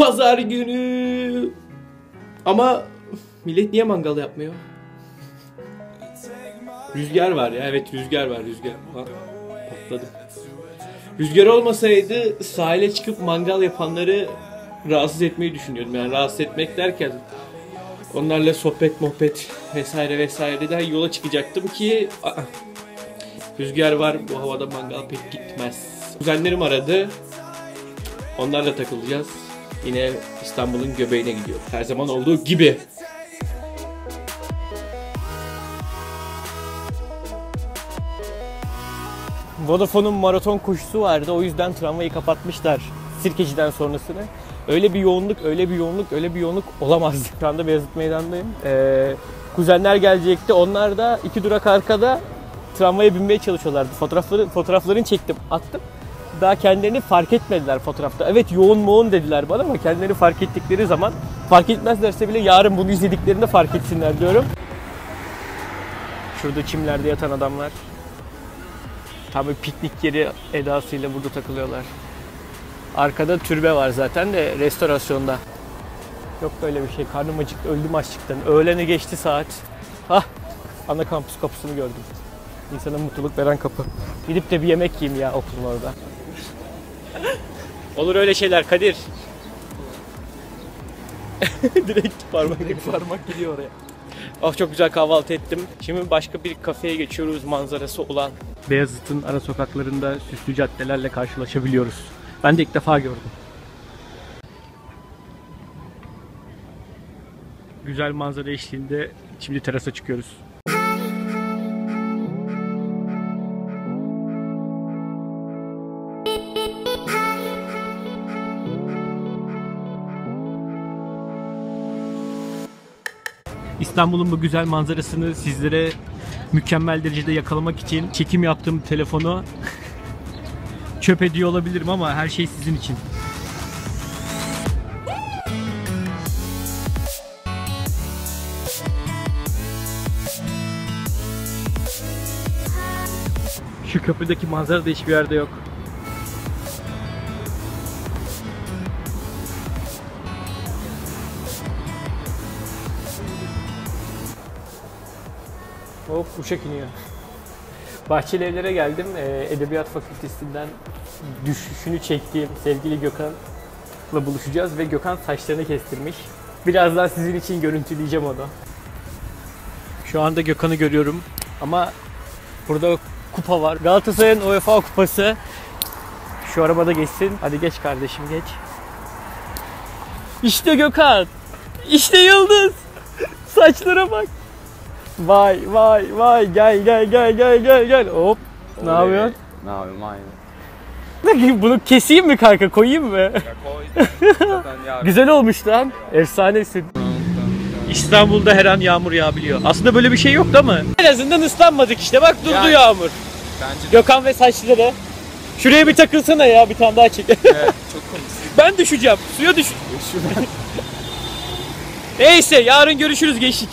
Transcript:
Pazar günü. Ama millet niye mangal yapmıyor? Rüzgar var ya. Evet rüzgar var rüzgar. Ha, patladı. Rüzgar olmasaydı sahile çıkıp mangal yapanları rahatsız etmeyi düşünüyordum. Yani rahatsız etmek derken onlarla sohbet muhabbet vesaire vesaireden yola çıkacaktım ki aa, rüzgar var bu havada mangal pek gitmez. Kuzenlerim aradı. Onlarla takılacağız. Yine İstanbul'un göbeğine gidiyoruz. Her zaman olduğu gibi. Vodafone'un maraton koşusu vardı. O yüzden tramvayı kapatmışlar Sirkeci'den sonrasını. Öyle bir yoğunluk, öyle bir yoğunluk, öyle bir yoğunluk olamazdı. Şu anda Beyazıt Meydan'dayım. Ee, kuzenler gelecekti. Onlar da iki durak arkada tramvaya binmeye çalışıyorlardı. Fotoğrafları, fotoğraflarını çektim, attım. Daha kendilerini fark etmediler fotoğrafta. Evet yoğun moğun dediler bana ama kendilerini fark ettikleri zaman fark etmezlerse bile yarın bunu izlediklerinde fark etsinler diyorum. Şurada çimlerde yatan adamlar. Tam bir piknik yeri edasıyla burada takılıyorlar. Arkada türbe var zaten de restorasyonda. Yok böyle bir şey. Karnım acıktı. Öldüm açlıktan. Öğlene geçti saat. Hah. Ana kampüs kapısını gördüm. İnsana mutluluk veren kapı. Gidip de bir yemek yiyeyim ya okulun orada. Olur öyle şeyler Kadir. Direkt parmak Parmak gidiyor oraya. Ah çok güzel kahvaltı ettim. Şimdi başka bir kafeye geçiyoruz manzarası olan. Beyazıt'ın ara sokaklarında süslü caddelerle karşılaşabiliyoruz. Ben de ilk defa gördüm. Güzel manzara eşliğinde şimdi terasa çıkıyoruz. İstanbul'un bu güzel manzarasını sizlere mükemmel derecede yakalamak için çekim yaptığım telefonu çöp ediyor olabilirim ama her şey sizin için. Şu köprüdeki manzara da hiçbir yerde yok. Hop uçak iniyor. Bahçeli Evler'e geldim. Ee, Edebiyat Fakültesinden düşüşünü çektiğim sevgili Gökhan'la buluşacağız ve Gökhan saçlarını kestirmiş. Birazdan sizin için görüntüleyeceğim onu. Şu anda Gökhan'ı görüyorum ama burada kupa var. Galatasaray'ın UEFA kupası. Şu arabada geçsin. Hadi geç kardeşim geç. İşte Gökhan. İşte Yıldız. Saçlara bak. Vay vay vay gel gel gel gel gel gel hop ne yapıyorsun? Ne yapıyorum aynı. Bunu keseyim mi kanka koyayım mı? Ya koy. Güzel olmuş lan. Efsanesin. İstanbul'da her an yağmur yağabiliyor. Aslında böyle bir şey yoktu ama. En azından ıslanmadık işte bak durdu Yani. yağmur. Bence Gökhan ve saçları. Şuraya bir takılsana ya bir tane daha çek. evet, çok komiksin. ben düşeceğim. Suya düş. Neyse yarın görüşürüz gençlik.